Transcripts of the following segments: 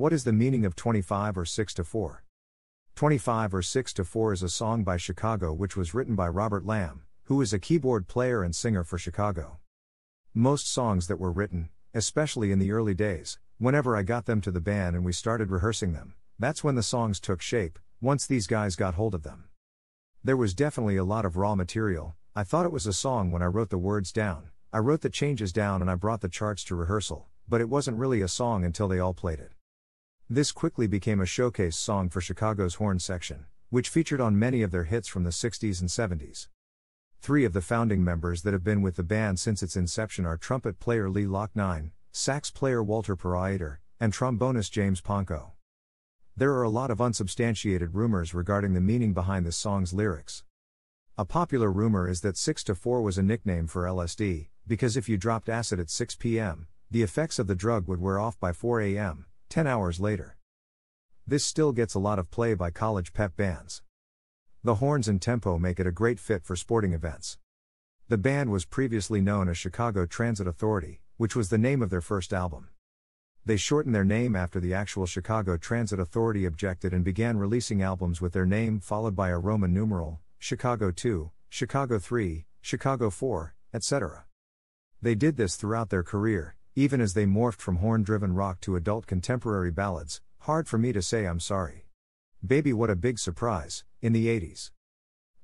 What is the meaning of 25 or 6 to 4? 25 or 6 to 4 is a song by Chicago which was written by Robert Lamm, who is a keyboard player and singer for Chicago. Most songs that were written, especially in the early days, whenever I got them to the band and we started rehearsing them, that's when the songs took shape, once these guys got hold of them. There was definitely a lot of raw material, I thought it was a song when I wrote the words down, I wrote the changes down and I brought the charts to rehearsal, but it wasn't really a song until they all played it. This quickly became a showcase song for Chicago's horn section, which featured on many of their hits from the 60s and 70s. Three of the founding members that have been with the band since its inception are trumpet player Lee Loughnane, sax player Walter Parazaider, and trombonist James Pankow. There are a lot of unsubstantiated rumors regarding the meaning behind this song's lyrics. A popular rumor is that 6 to 4 was a nickname for LSD, because if you dropped acid at 6 p.m., the effects of the drug would wear off by 4 a.m., 10 hours later. This still gets a lot of play by college pep bands. The horns and tempo make it a great fit for sporting events. The band was previously known as Chicago Transit Authority, which was the name of their first album. They shortened their name after the actual Chicago Transit Authority objected and began releasing albums with their name followed by a Roman numeral, Chicago 2, Chicago 3, Chicago 4, etc. They did this throughout their career, even as they morphed from horn driven rock to adult contemporary ballads, hard for me to say I'm sorry. Baby, what a big surprise, in the 80s.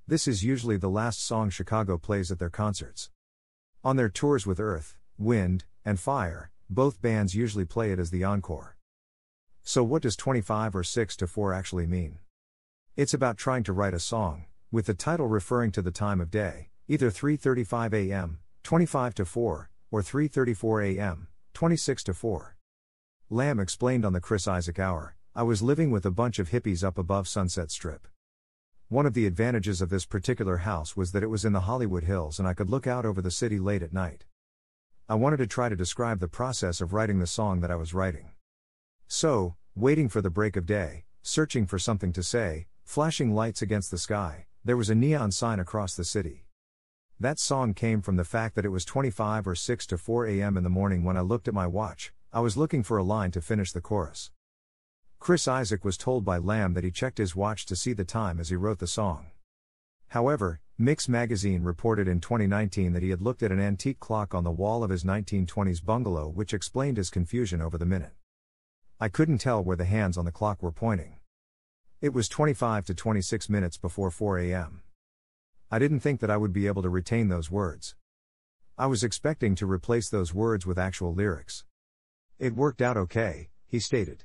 This is usually the last song Chicago plays at their concerts. On their tours with Earth, Wind, and Fire, both bands usually play it as the encore. So, what does 25 or 6 to 4 actually mean? It's about trying to write a song, with the title referring to the time of day, either 3:35 a.m., 25 to 4, or 3:34 a.m., 26 to 4. Lamm explained on the Chris Isaak Hour, I was living with a bunch of hippies up above Sunset Strip. One of the advantages of this particular house was that it was in the Hollywood Hills and I could look out over the city late at night. I wanted to try to describe the process of writing the song that I was writing. So, waiting for the break of day, searching for something to say, flashing lights against the sky, there was a neon sign across the city. That song came from the fact that it was 25 or 6 to 4 a.m. in the morning when I looked at my watch, I was looking for a line to finish the chorus. Chris Isaak was told by Lamm that he checked his watch to see the time as he wrote the song. However, Mix magazine reported in 2019 that he had looked at an antique clock on the wall of his 1920s bungalow, which explained his confusion over the minute. I couldn't tell where the hands on the clock were pointing. It was 25 to 26 minutes before 4 a.m. I didn't think that I would be able to retain those words. I was expecting to replace those words with actual lyrics. It worked out okay, he stated.